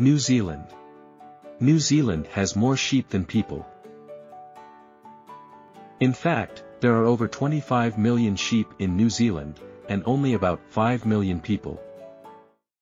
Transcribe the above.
New Zealand. New Zealand has more sheep than people. In fact, there are over 25 million sheep in New Zealand, and only about 5 million people.